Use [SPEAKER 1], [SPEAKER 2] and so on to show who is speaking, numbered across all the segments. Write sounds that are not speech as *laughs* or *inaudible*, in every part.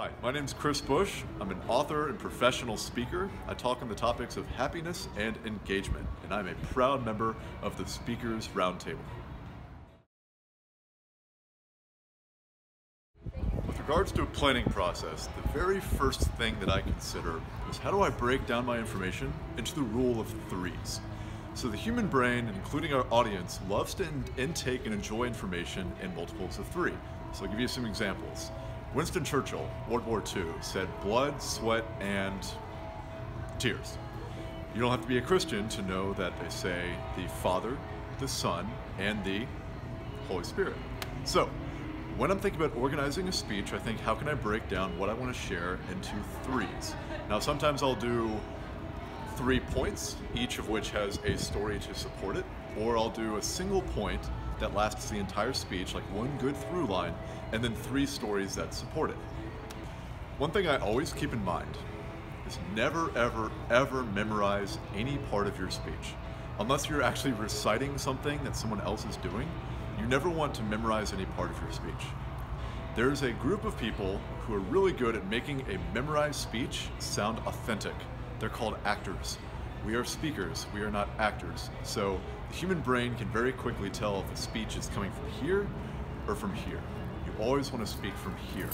[SPEAKER 1] Hi, my name is Chris Bush. I'm an author and professional speaker. I talk on the topics of happiness and engagement, and I'm a proud member of the Speakers Roundtable. With regards to a planning process, the very first thing that I consider is how do I break down my information into the rule of threes? So the human brain, including our audience, loves to in intake and enjoy information in multiples of three. So I'll give you some examples. Winston Churchill, World War II, said blood, sweat, and tears. You don't have to be a Christian to know that they say the Father, the Son, and the Holy Spirit. So, when I'm thinking about organizing a speech, I think how can I break down what I want to share into threes? Now, sometimes I'll do three points, each of which has a story to support it, or I'll do a single point that lasts the entire speech, like one good through line, and then three stories that support it. One thing I always keep in mind is never, ever, ever memorize any part of your speech. Unless you're actually reciting something that someone else is doing, you never want to memorize any part of your speech. There's a group of people who are really good at making a memorized speech sound authentic. They're called actors. We are speakers, we are not actors. So the human brain can very quickly tell if a speech is coming from here or from here. You always want to speak from here.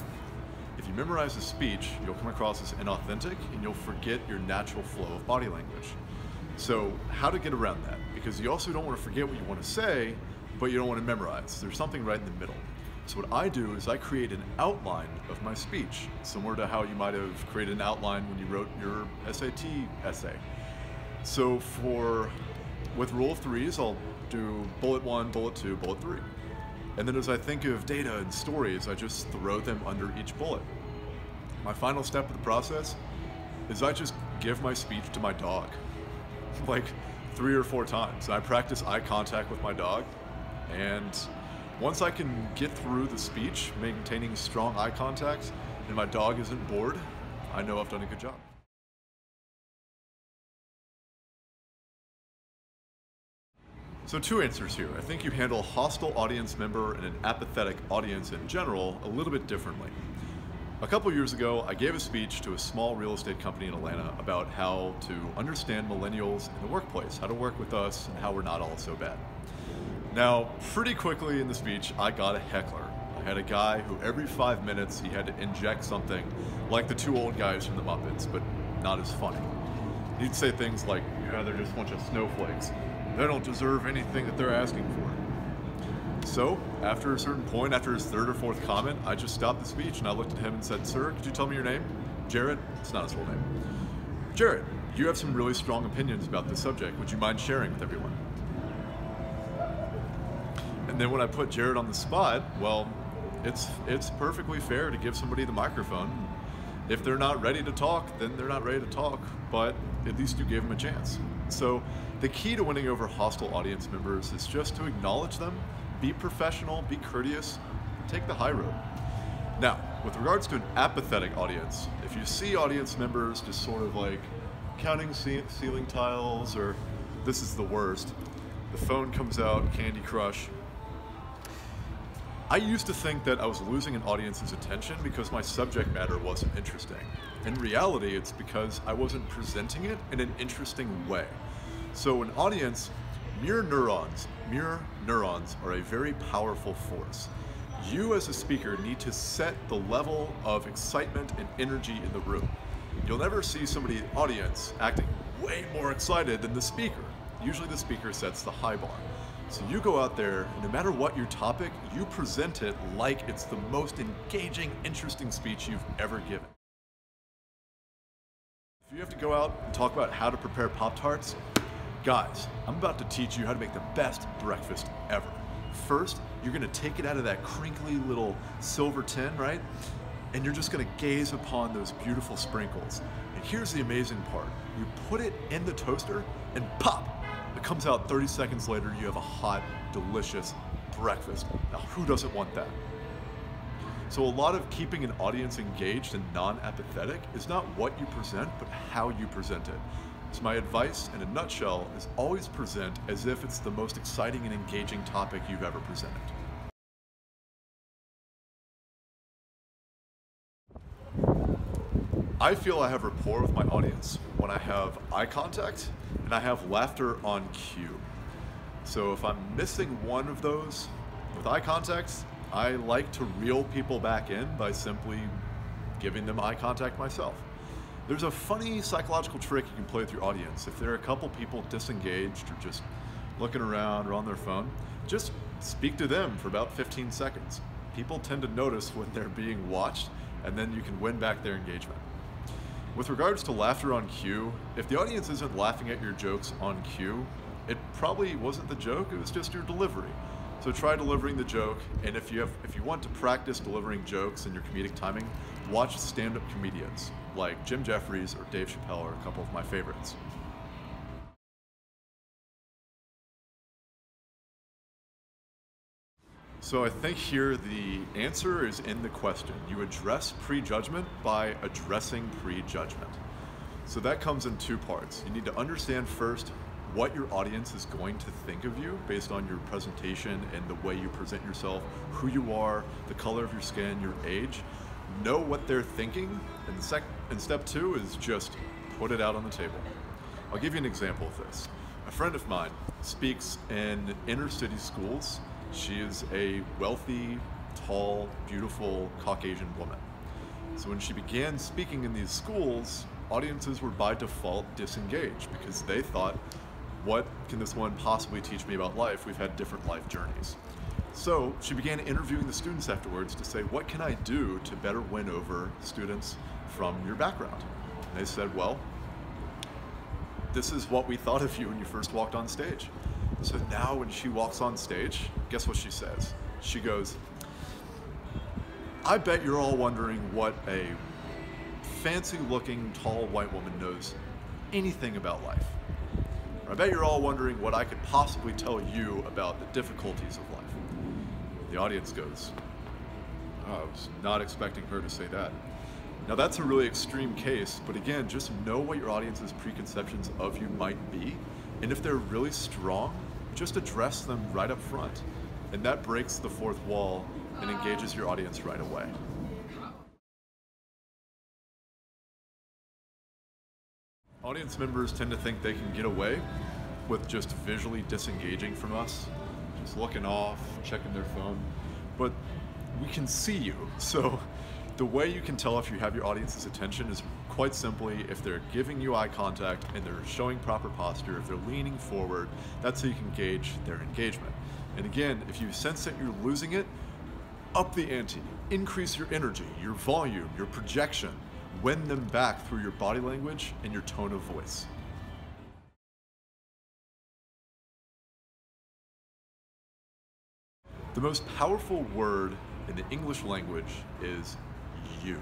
[SPEAKER 1] If you memorize a speech, you'll come across as inauthentic and you'll forget your natural flow of body language. So how to get around that? Because you also don't want to forget what you want to say, but you don't want to memorize. There's something right in the middle. So what I do is I create an outline of my speech, similar to how you might have created an outline when you wrote your SAT essay. So for, with rule of threes, I'll do bullet one, bullet two, bullet three. And then as I think of data and stories, I just throw them under each bullet. My final step of the process is I just give my speech to my dog, *laughs* like three or four times. I practice eye contact with my dog, and once I can get through the speech, maintaining strong eye contact, and my dog isn't bored, I know I've done a good job. So two answers here. I think you handle a hostile audience member and an apathetic audience in general a little bit differently. A couple years ago, I gave a speech to a small real estate company in Atlanta about how to understand millennials in the workplace, how to work with us, and how we're not all so bad. Now, pretty quickly in the speech, I got a heckler. I had a guy who every five minutes he had to inject something like the two old guys from the Muppets, but not as funny. He'd say things like, yeah, they're just a bunch of snowflakes. They don't deserve anything that they're asking for. So, after a certain point, after his third or fourth comment, I just stopped the speech and I looked at him and said, Sir, could you tell me your name? Jared? It's not his full name. Jared, you have some really strong opinions about this subject. Would you mind sharing with everyone? And then when I put Jared on the spot, well, it's it's perfectly fair to give somebody the microphone. If they're not ready to talk, then they're not ready to talk, but at least you gave them a chance. So the key to winning over hostile audience members is just to acknowledge them, be professional, be courteous, take the high road. Now, with regards to an apathetic audience, if you see audience members just sort of like counting ceiling tiles or this is the worst, the phone comes out, Candy Crush. I used to think that I was losing an audience's attention because my subject matter wasn't interesting. In reality, it's because I wasn't presenting it in an interesting way. So an audience, mirror neurons, mirror neurons are a very powerful force. You as a speaker need to set the level of excitement and energy in the room. You'll never see somebody, audience, acting way more excited than the speaker. Usually the speaker sets the high bar. So you go out there, no matter what your topic, you present it like it's the most engaging, interesting speech you've ever given. If you have to go out and talk about how to prepare Pop-Tarts, Guys, I'm about to teach you how to make the best breakfast ever. First, you're gonna take it out of that crinkly little silver tin, right? And you're just gonna gaze upon those beautiful sprinkles. And here's the amazing part. You put it in the toaster and pop! It comes out 30 seconds later, you have a hot, delicious breakfast. Now, who doesn't want that? So a lot of keeping an audience engaged and non-apathetic is not what you present, but how you present it. So my advice, in a nutshell, is always present as if it's the most exciting and engaging topic you've ever presented. I feel I have rapport with my audience when I have eye contact and I have laughter on cue. So if I'm missing one of those with eye contact, I like to reel people back in by simply giving them eye contact myself. There's a funny psychological trick you can play with your audience. If there are a couple people disengaged or just looking around or on their phone, just speak to them for about 15 seconds. People tend to notice when they're being watched, and then you can win back their engagement. With regards to laughter on cue, if the audience isn't laughing at your jokes on cue, it probably wasn't the joke, it was just your delivery. So try delivering the joke, and if you have if you want to practice delivering jokes and your comedic timing, watch stand-up comedians like Jim Jefferies or Dave Chappelle are a couple of my favorites. So I think here the answer is in the question. You address prejudgment by addressing prejudgment. So that comes in two parts. You need to understand first what your audience is going to think of you based on your presentation and the way you present yourself, who you are, the color of your skin, your age. Know what they're thinking, and, sec- and step two is just put it out on the table. I'll give you an example of this. A friend of mine speaks in inner city schools. She is a wealthy, tall, beautiful Caucasian woman. So when she began speaking in these schools, audiences were by default disengaged because they thought what can this one possibly teach me about life? We've had different life journeys. So she began interviewing the students afterwards to say, what can I do to better win over students from your background? And they said, well, this is what we thought of you when you first walked on stage. So now when she walks on stage, guess what she says? She goes, I bet you're all wondering what a fancy looking tall white woman knows anything about life. I bet you're all wondering what I could possibly tell you about the difficulties of life. The audience goes, oh, I was not expecting her to say that. Now, that's a really extreme case, but again, just know what your audience's preconceptions of you might be. And if they're really strong, just address them right up front. And that breaks the fourth wall and engages your audience right away. Audience members tend to think they can get away with just visually disengaging from us, just looking off, checking their phone. But we can see you. *laughs* So the way you can tell if you have your audience's attention is quite simply if they're giving you eye contact and they're showing proper posture, if they're leaning forward, that's how you can gauge their engagement. And again, if you sense that you're losing it, up the ante, increase your energy, your volume, your projection, win them back through your body language and your tone of voice. The most powerful word in the English language is you.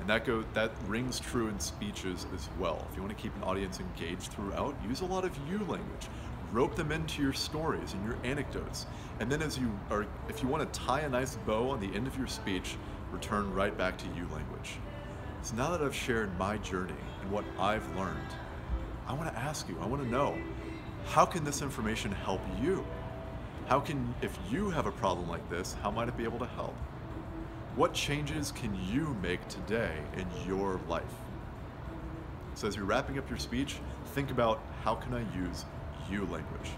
[SPEAKER 1] And that go that rings true in speeches as well. If you want to keep an audience engaged throughout, use a lot of you language. Rope them into your stories and your anecdotes. And then as you are if you want to tie a nice bow on the end of your speech, return right back to you language. So now that I've shared my journey and what I've learned, I want to ask you, I want to know, how can this information help you? How can, if you have a problem like this, how might it be able to help? What changes can you make today in your life? So as you're wrapping up your speech, think about how can I use you language?